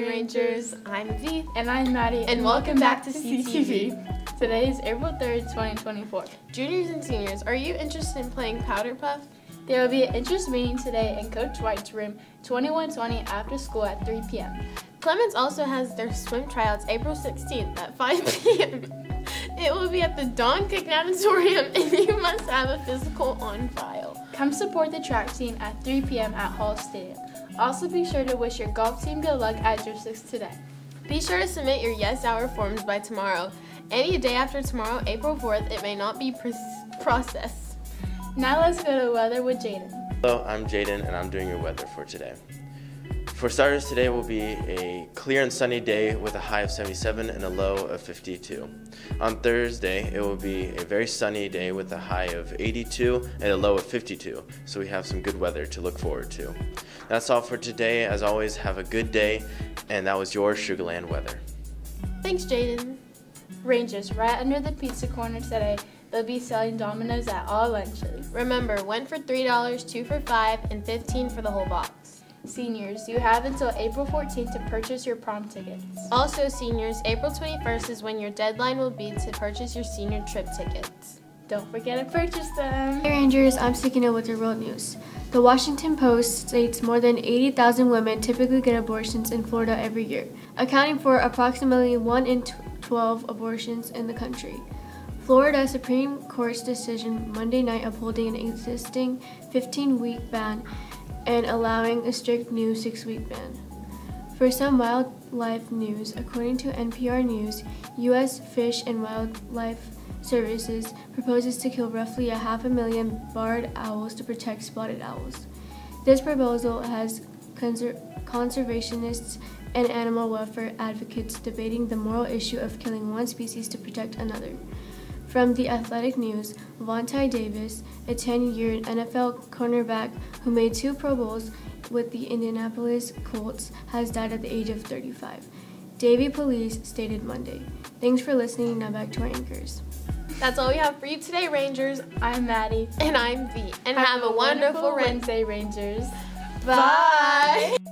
Rangers. I'm V. And I'm Maddie. And welcome back to CTV. Today is April 3rd, 2024. Juniors and seniors, are you interested in playing Powder Puff? There will be an interest meeting today in Coach White's room, 2120 after school at 3 p.m. Clements also has their swim tryouts April 16th at 5 p.m. It will be at the Don Kick Natatorium and you must have a physical on file. Come support the track team at 3 p.m. at Hall Stadium. Also be sure to wish your golf team good luck at your six today. Be sure to submit your Yes Hour forms by tomorrow. Any day after tomorrow, April 4th, it may not be processed. Now let's go to weather with Jaden. Hello, I'm Jaden and I'm doing your weather for today. For starters, today will be a clear and sunny day with a high of 77 and a low of 52. On Thursday, it will be a very sunny day with a high of 82 and a low of 52, so we have some good weather to look forward to. That's all for today. As always, have a good day, and that was your Sugar Land weather. Thanks, Jaden. Rangers, right under the pizza corner today, they'll be selling Domino's at all lunches. Remember, one for $3, two for 5 and 15 for the whole box. Seniors, you have until April 14th to purchase your prom tickets. Also, seniors, April 21st is when your deadline will be to purchase your senior trip tickets. Don't forget to purchase them. Hey Rangers, I'm Sakina with your world news. The Washington Post states more than 80,000 women typically get abortions in Florida every year, accounting for approximately 1 in 12 abortions in the country. Florida Supreme Court's decision Monday night upholding an existing 15-week ban and allowing a strict new six-week ban. For some wildlife news, according to NPR News, U.S. Fish and Wildlife Services proposes to kill roughly a half a million barred owls to protect spotted owls. This proposal has conser conservationists and animal welfare advocates debating the moral issue of killing one species to protect another. From the Athletic News, Vontae Davis, a 10-year NFL cornerback who made two Pro Bowls with the Indianapolis Colts, has died at the age of 35. Davie Police stated Monday. Thanks for listening. Now back to our anchors. That's all we have for you today, Rangers. I'm Maddie. And I'm V. And have, have a, wonderful, wonderful Wednesday, Rangers. Bye. Bye.